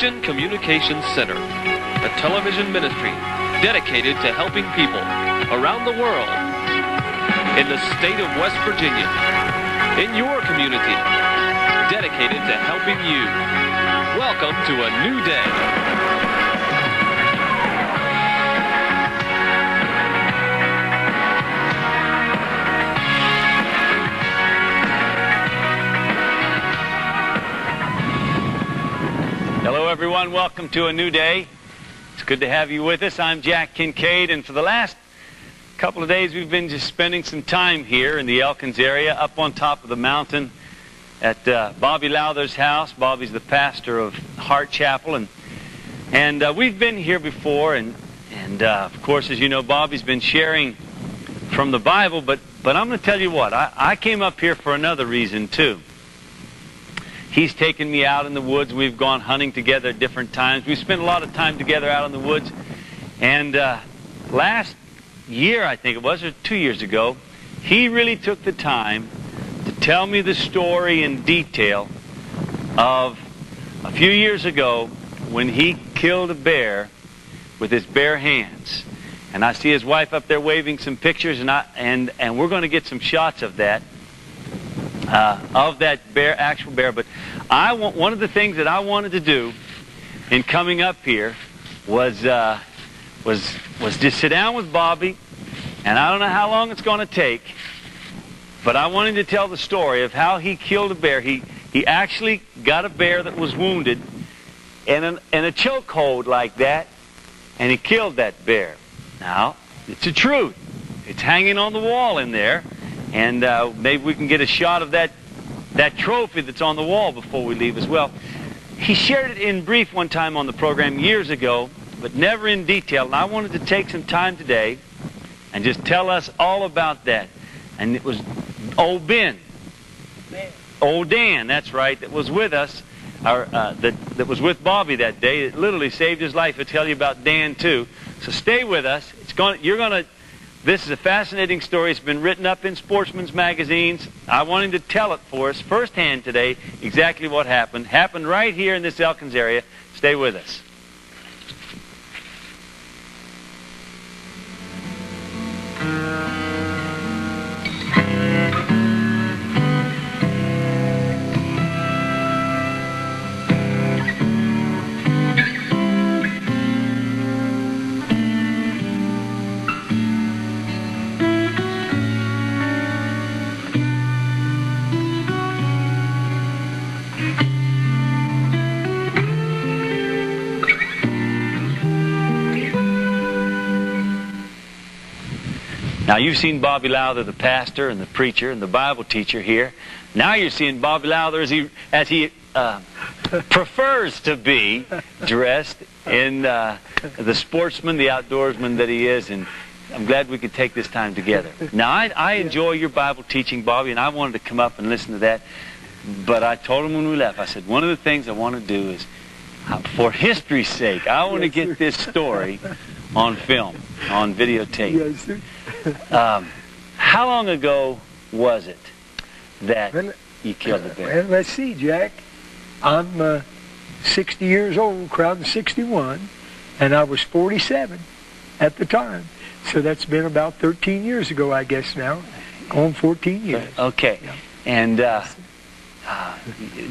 Christian Communications Center, a television ministry dedicated to helping people around the world in the state of West Virginia, in your community, dedicated to helping you. Welcome to a new day. Hello, everyone. Welcome to a new day. It's good to have you with us. I'm Jack Kincaid, and for the last couple of days, we've been just spending some time here in the Elkins area, up on top of the mountain at uh, Bobby Lowther's house. Bobby's the pastor of Heart Chapel, and and uh, we've been here before, and and uh, of course, as you know, Bobby's been sharing from the Bible. But but I'm going to tell you what, I, I came up here for another reason too. He's taken me out in the woods. We've gone hunting together at different times. We've spent a lot of time together out in the woods. And uh, last year, I think it was, or two years ago, he really took the time to tell me the story in detail of a few years ago when he killed a bear with his bare hands. And I see his wife up there waving some pictures, and I and and we're going to get some shots of that uh, of that bear, actual bear. But I want one of the things that I wanted to do in coming up here was uh, was was just sit down with Bobby, and I don't know how long it's going to take, but I wanted to tell the story of how he killed a bear. He he actually got a bear that was wounded in an, in a chokehold like that, and he killed that bear. Now it's the truth. It's hanging on the wall in there and uh, maybe we can get a shot of that that trophy that's on the wall before we leave as well. He shared it in brief one time on the program years ago, but never in detail. And I wanted to take some time today and just tell us all about that. And it was old Ben, old Dan, that's right, that was with us, uh, that that was with Bobby that day. It literally saved his life. I'll tell you about Dan too. So stay with us. It's going. You're going to this is a fascinating story. It's been written up in sportsmen's magazines. I want him to tell it for us firsthand today exactly what happened. Happened right here in this Elkins area. Stay with us. Now you've seen Bobby Lowther, the pastor and the preacher and the Bible teacher here. Now you're seeing Bobby Lowther as he as he uh, prefers to be dressed in uh, the sportsman, the outdoorsman that he is, and I'm glad we could take this time together. Now I, I enjoy your Bible teaching, Bobby, and I wanted to come up and listen to that. But I told him when we left, I said one of the things I want to do is, uh, for history's sake, I want to get this story on film, on videotape. Yes, sir. Um, how long ago was it that Well, you killed the bear? Well, let's see, Jack. I'm uh, 60 years old, crowding 61, and I was 47 at the time. So that's been about 13 years ago, I guess now. Going 14 years. Okay. Yeah. And uh, uh,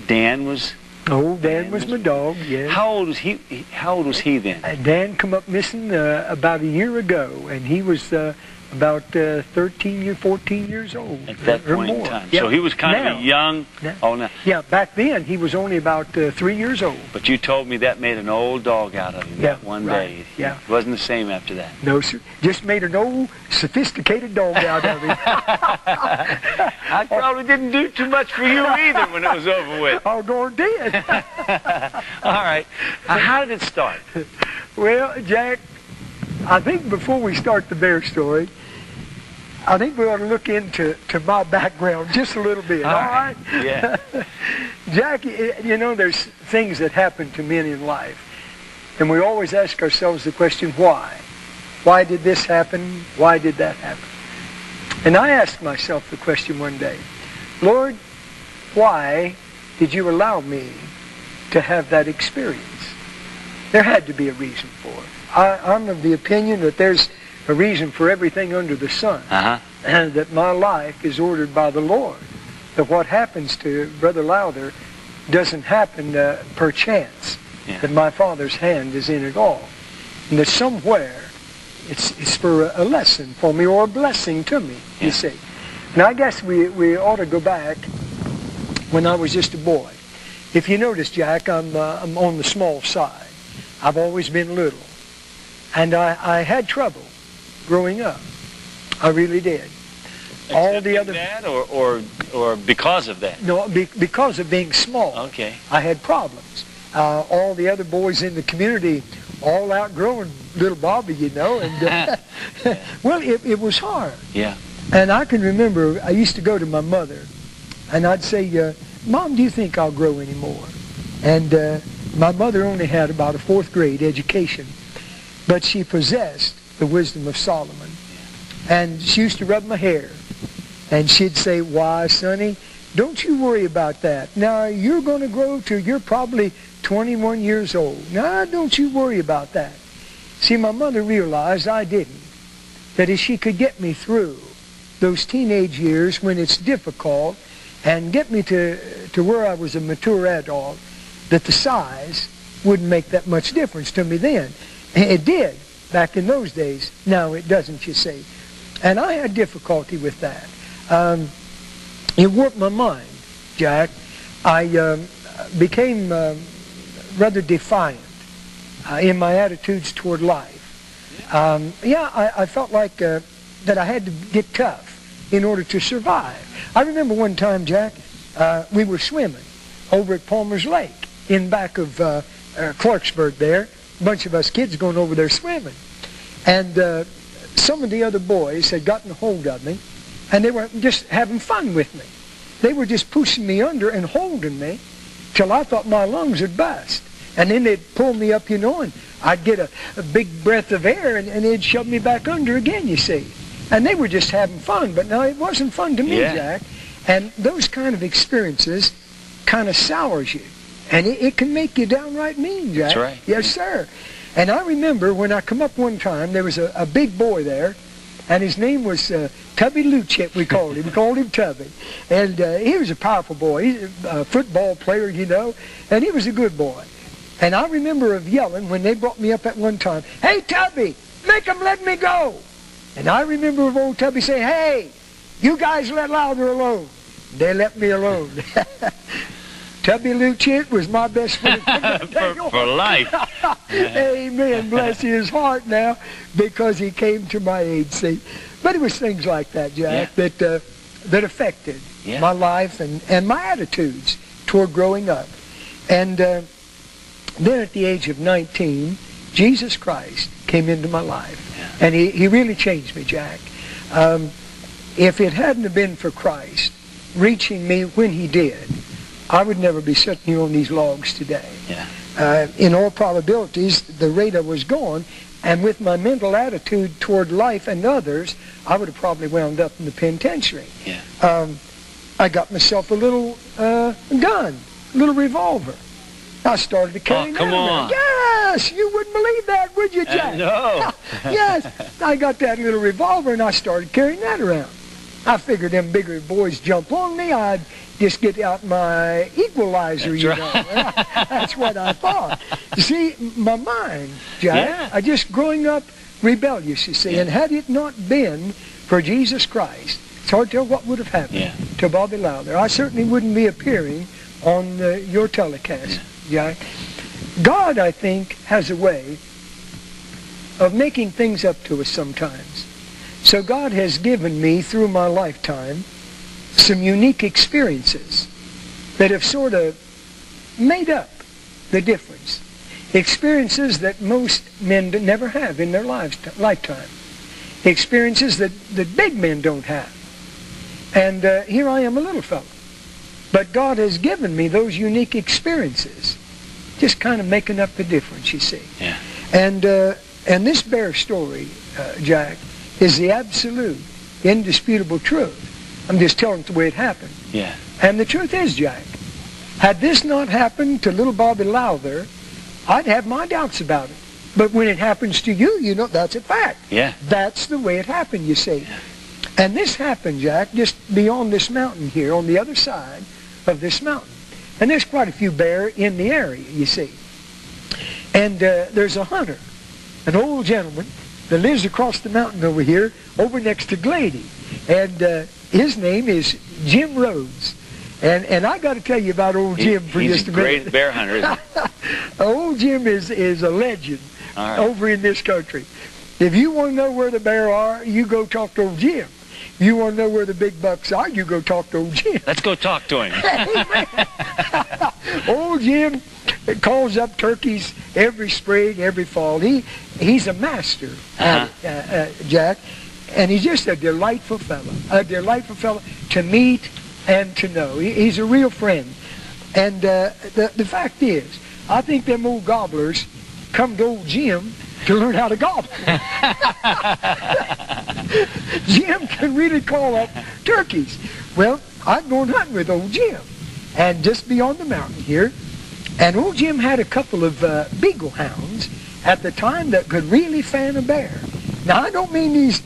Dan was Old Dan Dan was was- my dog, yes. how old was he? he- How old was he then? Uh, Dan come up missing uh, about a year ago, and he was uh, about uh, 13 year, 14 years old. At that or point in more. time, Yeah. so he was kind Now- of a young. Now. Oh no! Yeah, back then he was only about uh, three years old. But you told me that made an old dog out of him Yeah, that one right, day. yeah. It wasn't the same after that. No, sir. Just made an old, sophisticated dog out of him. I probably didn't do too much for you either when it was over with. All darn did. All right. Uh, how did it start? well, Jack, I think before we start the bear story, I think we ought to look into to my background just a little bit. all right? Yeah. Jack, eh, you know, there's things that happen to men in life. And we always ask ourselves the question, why? Why did this happen? Why did that happen? And I asked myself the question one day, Lord, why did you allow me to have that experience? There had to be a reason for it. I, I'm of the opinion that there's a reason for everything under the sun, Uh-huh. and that my life is ordered by the Lord. That what happens to Brother Lowther doesn't happen uh, per chance. Yeah. That my Father's hand is in it all, and that somewhere it's, it's for a, a lesson for me or a blessing to me. Yeah. You see. And I guess we we ought to go back when I was just a boy. If you notice, Jack, I'm, uh, I'm on the small side. I've always been little. And I, I had trouble growing up. I really did. All the other... that or, or, or because of that? No, be, because of being small, Okay. I had problems. Uh, all the other boys in the community all outgrowing little Bobby, you know. And uh, Well, it, it was hard. Yeah. And I can remember I used to go to my mother, and I'd say, uh, Mom, do you think I'll grow anymore? And uh, my mother only had about a fourth grade education, but she possessed the wisdom of Solomon. And she used to rub my hair, and she'd say, Why, Sonny, don't you worry about that. Now, you're going to grow till you're probably 21 years old. Now, don't you worry about that. See, my mother realized I didn't. That if she could get me through those teenage years when it's difficult and get me to, to where I was a mature adult, that the size wouldn't make that much difference to me then. It did back in those days. Now it doesn't, you see. And I had difficulty with that. Um, it warped my mind, Jack. I um, became um, rather defiant uh, in my attitudes toward life. Um, yeah, I, I felt like uh, that I had to get tough in order to survive. I remember one time, Jack, uh, we were swimming over at Palmer's Lake in back of uh, uh, Clarksburg there. Bunch of us kids going over there swimming. And uh, some of the other boys had gotten hold of me, and they were just having fun with me. They were just pushing me under and holding me till I thought my lungs would bust. And then they'd pull me up, you know, and I'd get a, a big breath of air, and, and they'd shove me back under again, you see. And they were just having fun, but no, it wasn't fun to me, Yeah. Jack. And those kind of experiences kind of sours you. And it, it can make you downright mean, Jack. That's right. Yes, sir. And I remember when I come up one time, there was a, a big boy there, and his name was uh, Tubby Luchip, we called him. We called him Tubby. And uh, he was a powerful boy. He's a football player, you know, and he was a good boy. And I remember of yelling when they brought me up at one time, Hey, Tubby, make 'em let me go. And I remember of old Tubby saying, Hey, you guys let Lowther alone. They let me alone. Tubby Luchit was my best friend. for, for life. Amen. Bless his heart now because he came to my aid. See, but it was things like that, Jack, that uh, that affected Yeah. my life and, and my attitudes toward growing up. And uh, then at the age of 19, Jesus Christ came into my life. Yeah. And he, he really changed me, Jack. Um, if it hadn't have been for Christ reaching me when he did, I would never be sitting here on these logs today. Yeah. Uh, in all probabilities, the I was going, and with my mental attitude toward life and others, I would have probably wound up in the penitentiary. Yeah. Um, I got myself a little uh, gun, a little revolver. I started to carry Oh, come on. Yes, you wouldn't believe that, would you, Uh, Jack? no. yes, I got that little revolver and I started carrying that around. I figured them bigger boys jump on me, I'd just get out my equalizer, That's you right. know. That's what I thought. You see, my mind, Jack, Yeah. I just growing up rebellious, you see, Yeah. and had it not been for Jesus Christ, it's hard to tell what would have happened Yeah. to Bobby Lowther. I certainly wouldn't be appearing on uh, your telecast, Jack. God, I think, has a way of making things up to us sometimes. So God has given me, through my lifetime, some unique experiences that have sort of made up the difference. Experiences that most men never have in their lives, lifetime. Experiences that, that big men don't have. And uh, here I am a little fellow. But God has given me those unique experiences. Just kind of making up the difference, you see. Yeah. And, uh, and this bear story, uh, Jack, is the absolute, indisputable truth. I'm just telling it the way it happened. Yeah. And the truth is, Jack, had this not happened to little Bobby Lowther, I'd have my doubts about it. But when it happens to you, you know, that's a fact. Yeah. That's the way it happened, you see. And this happened, Jack, just beyond this mountain here, on the other side of this mountain. And there's quite a few bear in the area, you see. And uh, there's a hunter, an old gentleman that lives across the mountain over here, over next to Glady. And uh, his name is Jim Rhodes. And and I got to tell you about old Jim He- for just a a great minute. bear hunter. Isn't he? old Jim is is a legend All right. over in this country. If you want to know where the bear are, you go talk to old Jim. You want to know where the big bucks are, you go talk to old Jim. Let's go talk to him. old Jim calls up turkeys every spring, every fall. He he's a master, at it, uh, uh, Jack, and he's just a delightful fellow, a delightful fellow to meet and to know. He, he's a real friend. And uh, the the fact is, I think them old gobblers come to old Jim to learn how to gobble. Jim can really call up turkeys. Well, I'm going hunting with old Jim, and just beyond the mountain here, and old Jim had a couple of uh, beagle hounds at the time that could really fan a bear. Now, I don't mean these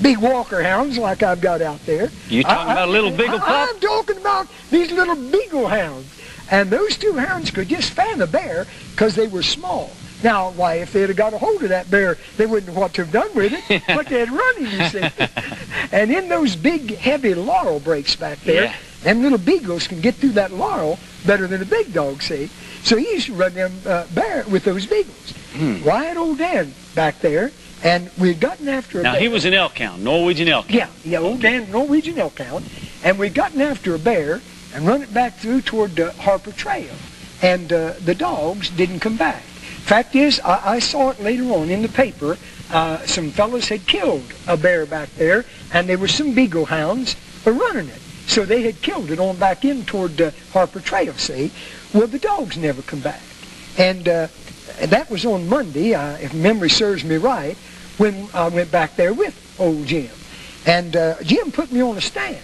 big walker hounds like I've got out there. You talking I- about a little beagle I, pup? I'm talking about these little beagle hounds. And those two hounds could just fan a bear because they were small. Now, why, if they'd have got a hold of that bear, they wouldn't know what to have done with it, but they'd run him, you see. and in those big, heavy laurel breaks back there, Yeah. them little beagles can get through that laurel better than a big dog, see. So he used to run them uh, bear with those beagles. Hmm. Wyatt Old Dan back there, and we'd gotten after a Now bear. he was an elk hound, Norwegian elk. Yeah, yeah, old Dan, Norwegian elk hound. And we'd gotten after a bear and run it back through toward the Harper Trail. And uh, the dogs didn't come back. Fact is, I, I saw it later on in the paper. Uh, some fellows had killed a bear back there, and there were some beagle hounds were running it. So they had killed it on back in toward the Harper Trail, see? Well, the dogs never come back. And uh, that was on Monday, uh, if memory serves me right, when I went back there with old Jim. And uh, Jim put me on a stand.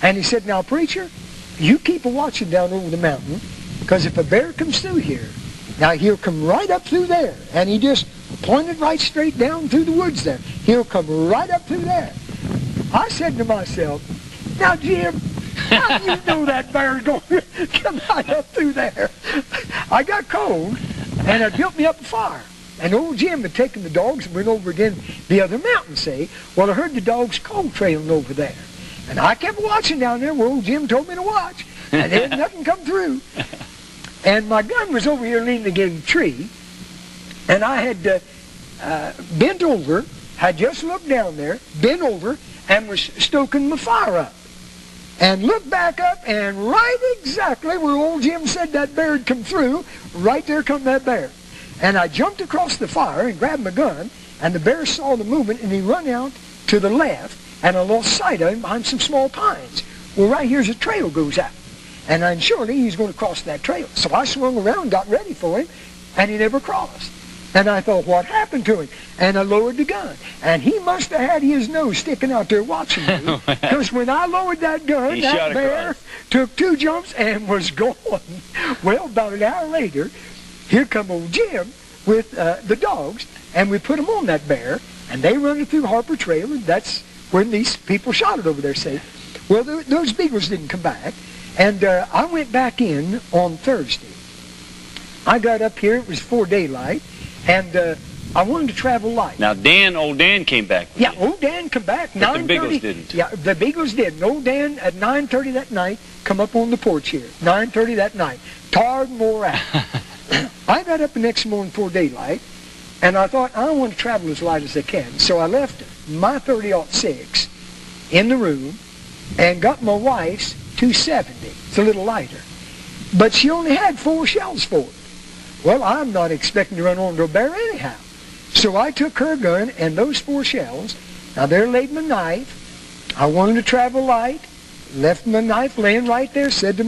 And he said, now, preacher, you keep a watching down over the mountain, because if a bear comes through here, now he'll come right up through there. And he just pointed right straight down through the woods there. He'll come right up through there. I said to myself, now, Jim, how do you know that bear's going to come out up through there? I got cold, and it built me up a fire. And old Jim had taken the dogs and went over again the other mountain, say. Well, I heard the dogs cold trailing over there. And I kept watching down there where old Jim told me to watch. And there nothing come through. And my gun was over here leaning against a tree. And I had uh, uh, bent over, had just looked down there, bent over, and was stoking my fire up. And looked back up, and right exactly where old Jim said that bear had come through, right there come that bear. And I jumped across the fire and grabbed my gun, and the bear saw the movement, and he run out to the left, and I lost sight of him behind some small pines. Well, right here's a trail goes out. And I'm surely he's going to cross that trail. So I swung around, got ready for him, and he never crossed. And I thought, what happened to him? And I lowered the gun. And he must have had his nose sticking out there watching me. Because when I lowered that gun, He that bear took two jumps and was gone. Well, about an hour later, here come old Jim with uh, the dogs, and we put them on that bear, and they run it through Harper Trail, and that's when these people shot it over there, say. Well, th- those beagles didn't come back, and uh, I went back in on Thursday. I got up here, it was before daylight, and uh, I wanted to travel light. Now Dan, old Dan came back. with Yeah, you. old Dan come back. But the 9:30 Beagles didn't. Yeah, the Beagles did. Old Dan at 9.30 that night come up on the porch here. 9.30 that night. Tired and wore out. I got up the next morning before daylight, and I thought, I want to travel as light as I can. So I left my 30-06 in the room and got my wife's 270. It's a little lighter. But she only had four shells for it. Well, I'm not expecting to run onto a bear anyhow. So I took her gun and those four shells. Now there laid my knife. I wanted to travel light. Left my knife laying right there. Said to